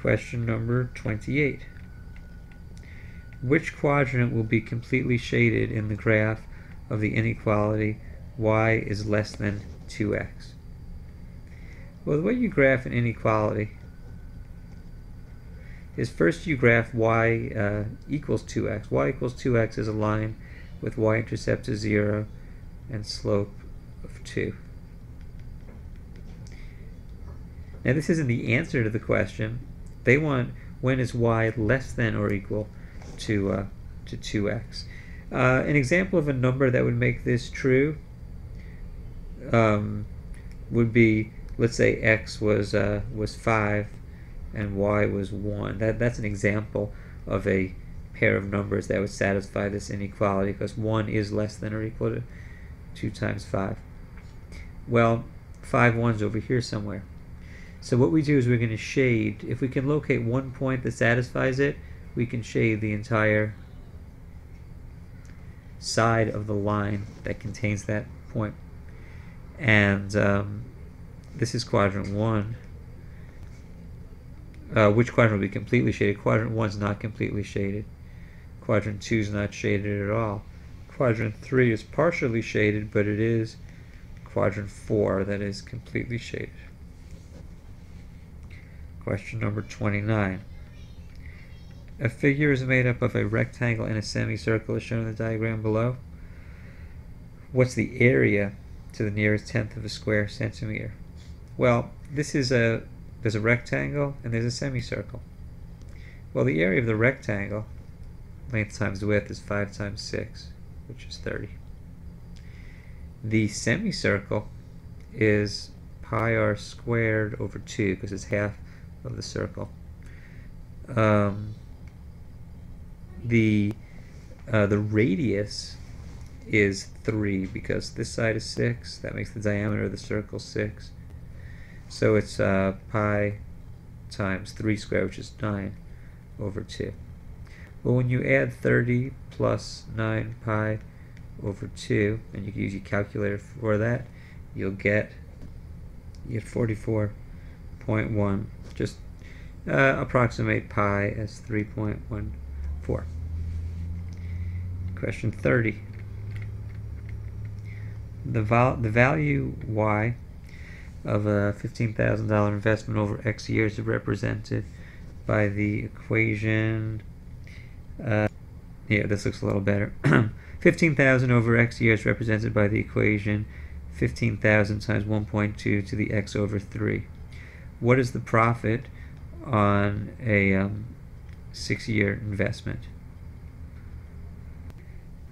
Question number 28. Which quadrant will be completely shaded in the graph of the inequality y is less than 2x? Well, the way you graph an inequality is first you graph y uh, equals 2x. y equals 2x is a line with y-intercept of 0 and slope of 2. Now this isn't the answer to the question. They want when is y less than or equal to, uh, to 2x. Uh, an example of a number that would make this true um, would be, let's say x was, uh, was 5 and y was 1. That, that's an example of a pair of numbers that would satisfy this inequality because 1 is less than or equal to 2 times 5. Well, 5 ones over here somewhere. So what we do is we're going to shade, if we can locate one point that satisfies it, we can shade the entire side of the line that contains that point. And um, this is quadrant 1. Uh, which quadrant will be completely shaded? Quadrant 1 is not completely shaded. Quadrant 2 is not shaded at all. Quadrant 3 is partially shaded, but it is quadrant 4 that is completely shaded. Question number 29. A figure is made up of a rectangle and a semicircle as shown in the diagram below. What's the area to the nearest tenth of a square centimeter? Well, this is a there's a rectangle and there's a semicircle. Well, the area of the rectangle, length times width, is 5 times 6, which is 30. The semicircle is pi r squared over 2 because it's half of the circle. Um, the uh, the radius is 3 because this side is 6. That makes the diameter of the circle 6. So it's uh, pi times 3 squared, which is 9 over 2. Well, when you add 30 plus 9 pi over 2, and you can use your calculator for that, you'll get you get 44.1. Uh, approximate pi as 3.14. Question 30. The, val the value y of a $15,000 investment over X years is represented by the equation. Uh, yeah, this looks a little better. 15,000 over X years represented by the equation 15,000 times 1.2 to the X over 3. What is the profit on a um, six-year investment?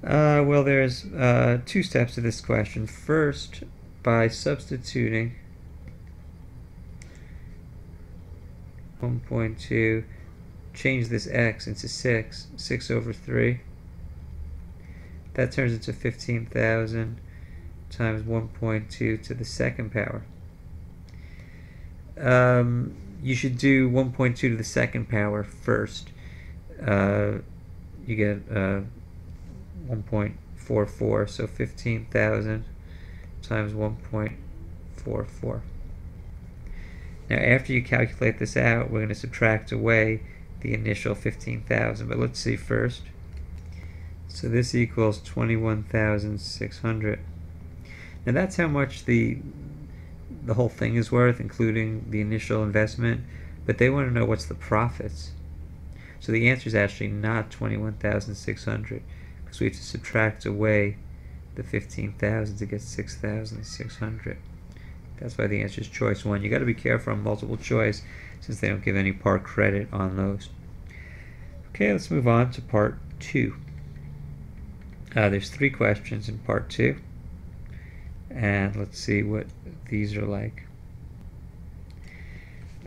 Uh, well, there's uh, two steps to this question. First, by substituting 1.2, change this x into 6, 6 over 3. That turns into 15,000 times 1.2 to the second power. Um, you should do 1.2 to the second power first. Uh, you get uh, 1.44, so 15,000 times 1.44. Now after you calculate this out, we're going to subtract away the initial 15,000, but let's see first. So this equals 21,600. Now that's how much the the whole thing is worth, including the initial investment, but they want to know what's the profits. So the answer is actually not 21,600 because we have to subtract away the 15,000 to get 6,600. That's why the answer is choice one. You got to be careful on multiple choice since they don't give any part credit on those. Okay, let's move on to part two. Uh, there's three questions in part two. And let's see what these are like.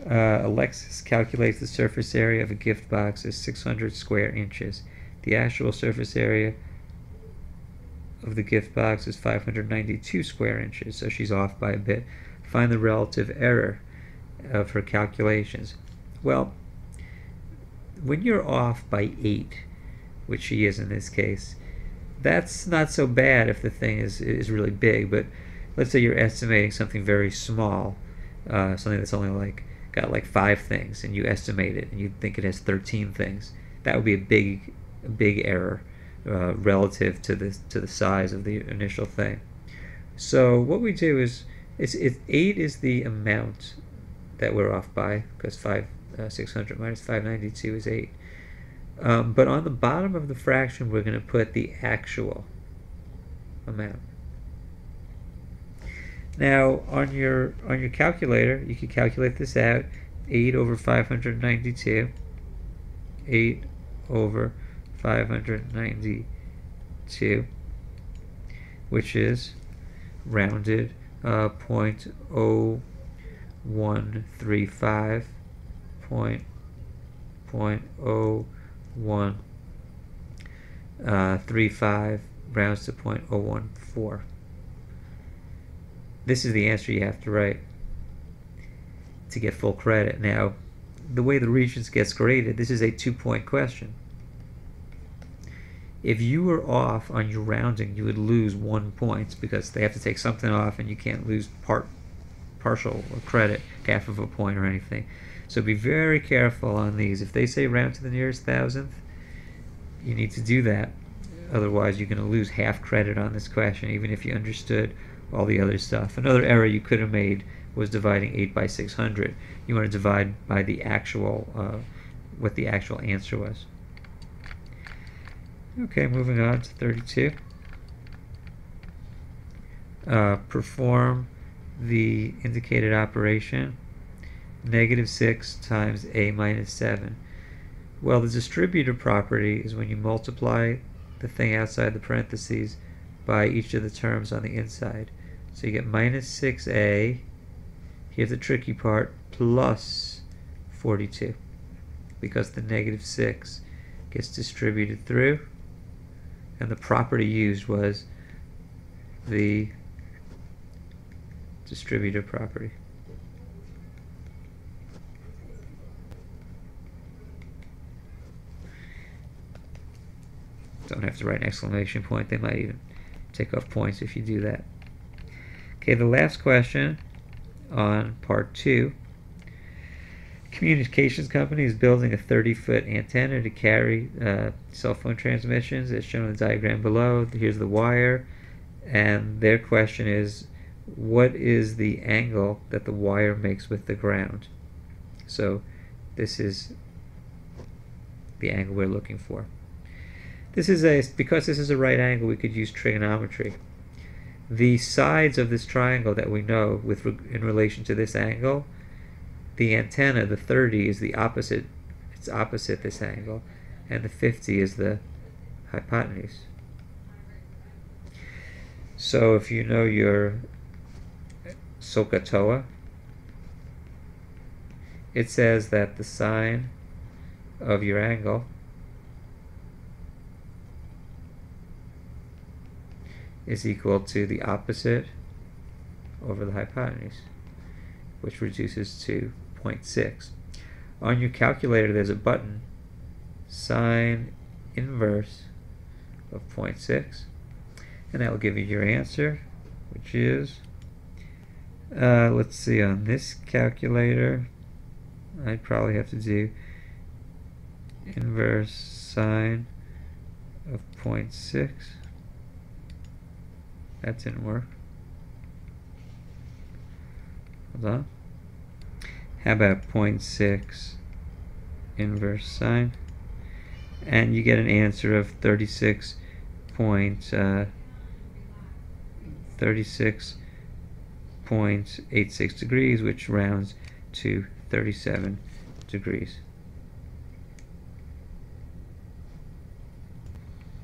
Uh, Alexis calculates the surface area of a gift box as 600 square inches. The actual surface area of the gift box is 592 square inches, so she's off by a bit. Find the relative error of her calculations. Well, when you're off by 8, which she is in this case, that's not so bad if the thing is, is really big, but let's say you're estimating something very small, uh, something that's only like got like five things and you estimate it and you think it has 13 things, that would be a big, big error uh, relative to the to the size of the initial thing. So what we do is, it's, it, eight is the amount that we're off by because five uh, 600 minus 592 is eight. Um, but on the bottom of the fraction, we're going to put the actual amount. Now, on your on your calculator, you can calculate this out. 8 over 592. 8 over 592, which is rounded uh, 0.0135, point, point oh one uh, three five rounds to point oh one four. This is the answer you have to write to get full credit. Now, the way the Regents gets graded, this is a two-point question. If you were off on your rounding, you would lose one point because they have to take something off, and you can't lose part, partial or credit, half of a point or anything. So be very careful on these. If they say round to the nearest thousandth, you need to do that. Otherwise, you're going to lose half credit on this question, even if you understood all the other stuff. Another error you could have made was dividing 8 by 600. You want to divide by the actual, uh, what the actual answer was. Okay, moving on to 32. Uh, perform the indicated operation negative 6 times a minus 7. Well, the distributive property is when you multiply the thing outside the parentheses by each of the terms on the inside. So you get minus 6a, here's the tricky part, plus 42, because the negative 6 gets distributed through, and the property used was the distributive property. Don't have to write an exclamation point. They might even take off points if you do that. Okay, the last question on part two. Communications company is building a 30-foot antenna to carry uh, cell phone transmissions It's shown in the diagram below. Here's the wire, and their question is, what is the angle that the wire makes with the ground? So this is the angle we're looking for. This is a, because this is a right angle, we could use trigonometry. The sides of this triangle that we know with in relation to this angle, the antenna, the 30 is the opposite, it's opposite this angle, and the 50 is the hypotenuse. So if you know your SOHCAHTOA, it says that the sine of your angle is equal to the opposite over the hypotenuse, which reduces to 0.6. On your calculator, there's a button, sine inverse of 0.6, and that will give you your answer, which is, uh, let's see, on this calculator, I'd probably have to do inverse sine of 0.6 that didn't work. Hold on. How about 0.6 inverse sine? And you get an answer of 36 point, uh, 36.86 degrees, which rounds to 37 degrees.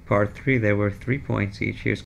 Part 3, there were three points each. Here's